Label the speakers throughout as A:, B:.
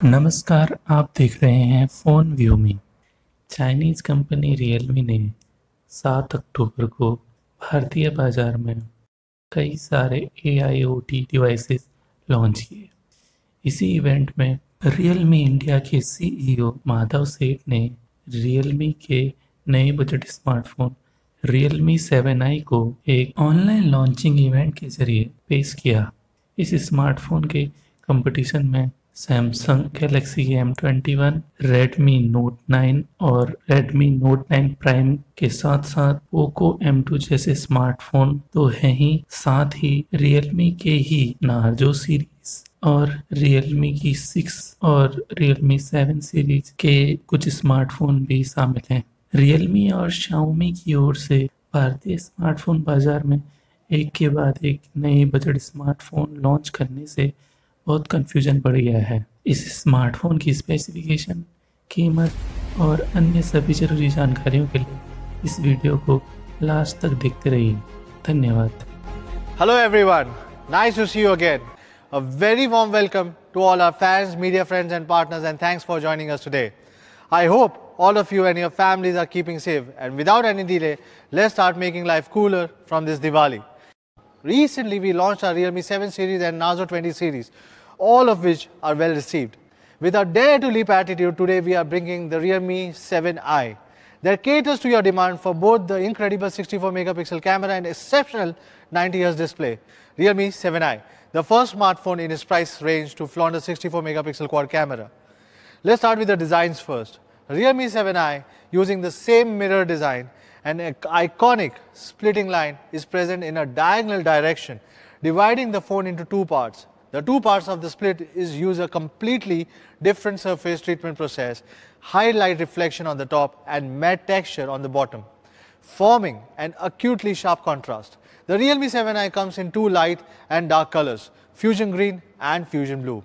A: नमस्कार, आप देख रहे हैं फ़ोन व्यू में। चाइनीज़ कंपनी रियलमी ने 7 अक्टूबर को भारतीय बाज़ार में कई सारे AIoT डिवाइसेस लॉन्च किए। इसी इवेंट में रियलमी इंडिया के सीईओ माधव सेठ ने रियलमी के नए budget smartphone Realme seven I को एक ऑनलाइन लॉन्चिंग इवेंट के ज़रिए पेश किया। इस स्मार्टफ़ोन के कंपटीशन में Samsung Galaxy M twenty one Redmi Note nine और रेडमी नोट नाइन प्राइम के साथ साथ पोको एम टू जैसे स्मार्टफ़ोन तो है ही, साथ ही रियलमी के ही नार्जो सीरीज़ और रियलमी की सिक्स और रियलमी सेवन सीरीज़ के कुछ स्मार्टफ़ोन भी शामिल हैं। रियलमी और शाओमी की ओर से भारतीय स्मार्टफ़ोन बाज़ार में एक के बाद एक नए बजट स्मार्टफ़ोन लॉन्च करने से बहुत कंफ्यूजन पड़ गया है। इस स्मार्टफ़ोन की स्पेसिफिकेशन कीमत और अन्य सभी ज़रूरी जानकारियों के लिए इस वीडियो को लास्ट तक देखते रहिए। धन्यवाद।
B: Hello everyone nice to see you again a very warm welcome to all our fans media friends and partners and thanks for joining us today I hope all of you and your families are keeping safe and without any delay let's start making life cooler from this Diwali Recently, we launched our Realme 7 series and Nazo 20 series, all of which are well received. With our dare to leap attitude, today we are bringing the Realme 7i that caters to your demand for both the incredible 64 megapixel camera and exceptional 90 Hz display. Realme 7i, the first smartphone in its price range to flaunt a 64 megapixel quad camera. Let's start with the designs first. Realme 7i using the same mirror design an iconic splitting line is present in a diagonal direction dividing the phone into two parts. The two parts of the split is use a completely different surface treatment process, high light reflection on the top and matte texture on the bottom, forming an acutely sharp contrast. The Realme 7i comes in two light and dark colors, fusion green and fusion blue.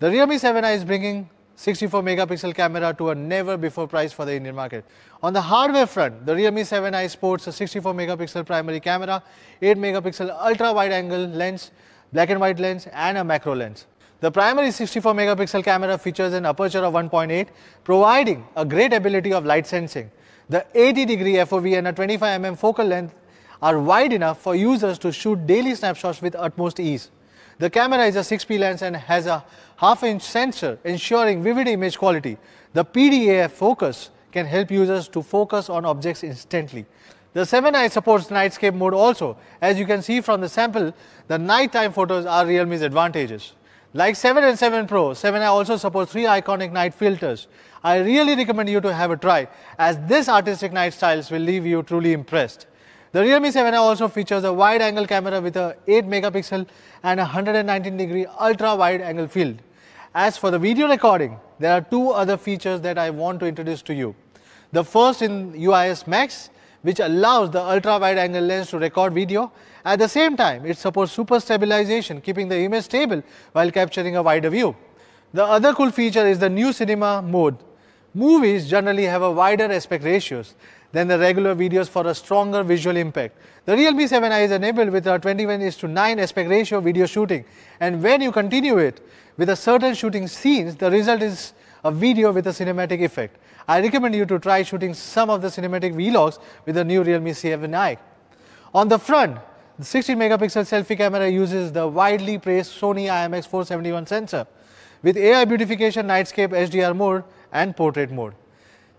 B: The Realme 7i is bringing 64 megapixel camera to a never before price for the Indian market. On the hardware front, the Realme 7i sports a 64 megapixel primary camera, 8 megapixel ultra wide angle lens, black and white lens and a macro lens. The primary 64 megapixel camera features an aperture of 1.8, providing a great ability of light sensing. The 80 degree FOV and a 25 mm focal length are wide enough for users to shoot daily snapshots with utmost ease. The camera is a 6P lens and has a half inch sensor ensuring vivid image quality. The PDAF focus can help users to focus on objects instantly. The 7i supports nightscape mode also. As you can see from the sample, the nighttime photos are Realme's advantages. Like 7 and 7 Pro, 7i also supports three iconic night filters. I really recommend you to have a try as this artistic night styles will leave you truly impressed. The Realme 7i also features a wide angle camera with a 8 megapixel and a 119 degree ultra wide angle field. As for the video recording, there are two other features that I want to introduce to you. The first in UIS Max which allows the ultra wide angle lens to record video. At the same time, it supports super stabilization, keeping the image stable while capturing a wider view. The other cool feature is the new cinema mode. Movies generally have a wider aspect ratios than the regular videos for a stronger visual impact. The Realme 7i is enabled with a 21 is to 9 aspect ratio video shooting and when you continue it with a certain shooting scenes, the result is a video with a cinematic effect. I recommend you to try shooting some of the cinematic vlogs with the new Realme C7i. On the front, the 16 megapixel selfie camera uses the widely praised Sony IMX 471 sensor with AI beautification, nightscape, HDR mode and portrait mode.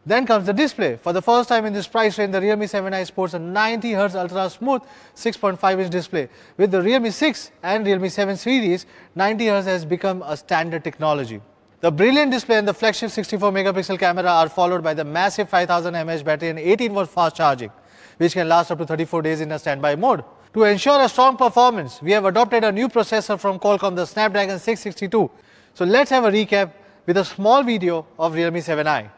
B: Then comes the display. For the first time in this price range, the Realme 7i sports a 90 Hz ultra smooth 6.5 inch display. With the Realme 6 and Realme 7 series, 90 Hz has become a standard technology. The brilliant display and the flagship 64 megapixel camera are followed by the massive 5000 mAh battery and 18 volt fast charging, which can last up to 34 days in a standby mode. To ensure a strong performance, we have adopted a new processor from Qualcomm, the Snapdragon 662. So let's have a recap with a small video of Realme 7i.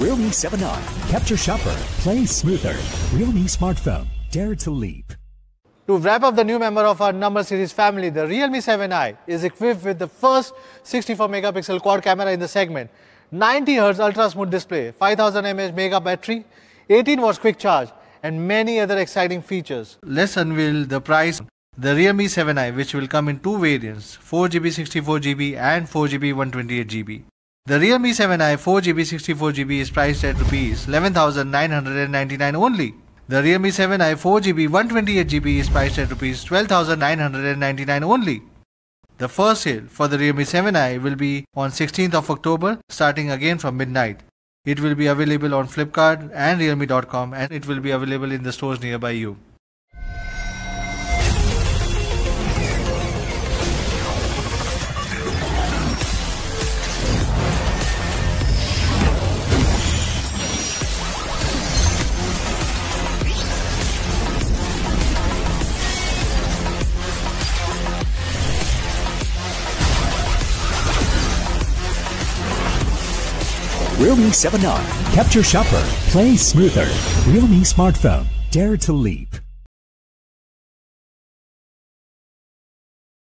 C: Realme 7i. Capture sharper, play smoother. Realme smartphone. Dare to leap.
B: To wrap up the new member of our number series family, the Realme 7i is equipped with the first 64 megapixel quad camera in the segment, 90 Hz ultra smooth display, 5000 mAh mega battery, 18 watts quick charge, and many other exciting features. Let's unveil the price. The Realme 7i, which will come in two variants 4GB 64GB and 4GB 128GB. The Realme 7i 4GB 64GB is priced at Rs 11,999 only. The Realme 7i 4GB 128GB is priced at Rs 12,999 only. The first sale for the Realme 7i will be on 16th of October starting again from midnight. It will be available on Flipkart and realme.com and it will be available in the stores nearby you.
C: Realme 7i. Capture shopper. Play smoother. Realme smartphone. Dare to leap.